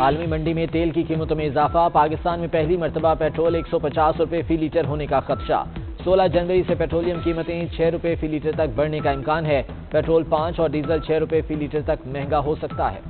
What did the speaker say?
आलमी मंडी में तेल की कीमतों में इजाफा, पाकिस्तान में पहली मरतबा पेट्रोल एक सौ पचास रुपये फ़ी लीटर होने का खदशा। सोलह जनवरी से पेट्रोलियम कीमतें छह रुपये फ़ी लीटर तक बढ़ने का इम्कान है। पेट्रोल पाँच और डीजल छह रुपये फ़ी लीटर तक महँगा हो सकता है।